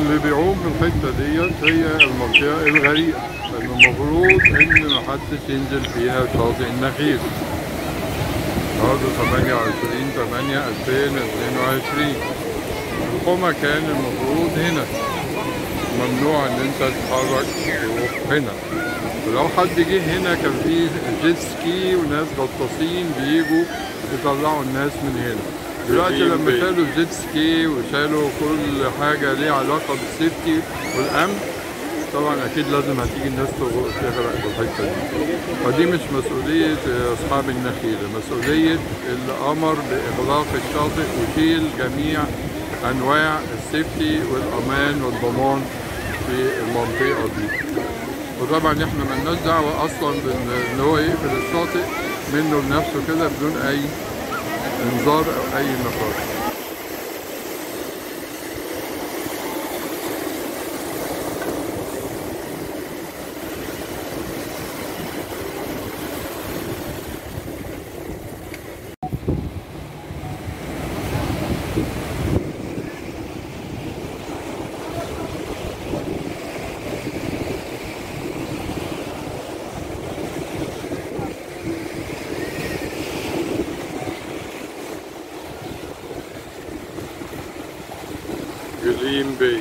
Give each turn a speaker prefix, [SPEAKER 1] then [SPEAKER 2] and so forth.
[SPEAKER 1] اللي بيعوم في الحتة ديت هي المنطقة الغريقه المفروض إن محدش ينزل فيها شاطئ النخيل. النهارده 28 8 2022 الحكومة كان المفروض هنا. ممنوع إن أنت تتحرك تروح هنا. ولو حد جه هنا كان في jet ski وناس غطاسين بيجوا يطلعوا الناس من هنا. دلوقتي لما شالوا ال jet ski وشالوا كل حاجة ليها علاقة بال safety والأمن طبعا أكيد لازم هتيجي الناس تغرق في الحتة دي. فدي مش مسؤولية أصحاب النخيل مسؤولية اللي أمر بإغلاق الشاطئ وشيل جميع أنواع السيفتي والأمان والضمان في المنطقة دي. وطبعا إحنا ملناش دعوة أصلا بإن هو يقفل الشاطئ منه لنفسه كده بدون أي انذار أو أي نقاش. قليم بي